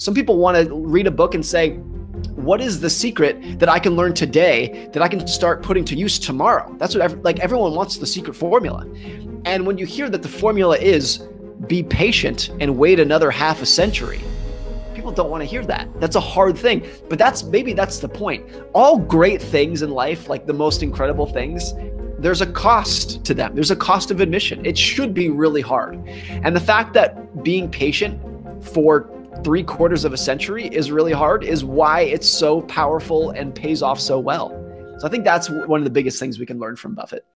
Some people want to read a book and say, what is the secret that I can learn today that I can start putting to use tomorrow? That's what like everyone wants the secret formula. And when you hear that the formula is be patient and wait another half a century, people don't want to hear that. That's a hard thing. But that's maybe that's the point. All great things in life, like the most incredible things, there's a cost to them. There's a cost of admission. It should be really hard. And the fact that being patient for three quarters of a century is really hard is why it's so powerful and pays off so well. So I think that's one of the biggest things we can learn from Buffett.